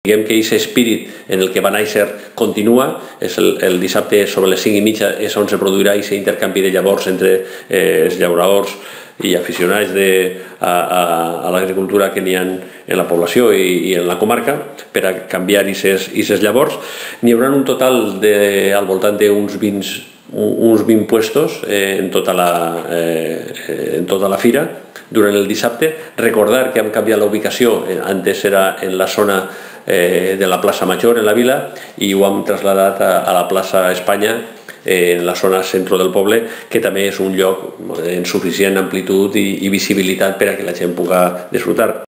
Diguem que aquest espírit en el que va néixer continua, és el, el dissabte sobre les 5 i mitja és on se produirà aquest intercanvi de llavors entre eh, els llauradors i aficionats de, a, a, a l'agricultura que n'hi ha en la població i, i en la comarca per a canviar aquestes llavors. N'hi haurà un total de, al voltant d'uns 20, uns 20 puestos eh, en, tota la, eh, en tota la fira durant el dissabte. Recordar que hem canviat la ubicació, antes era en la zona eh, de la plaça Major en la vila i ho hem traslladat a, a la plaça Espanya eh, en la zona centre del poble, que també és un lloc en suficient amplitud i, i visibilitat per a que la gent pugui disfrutar.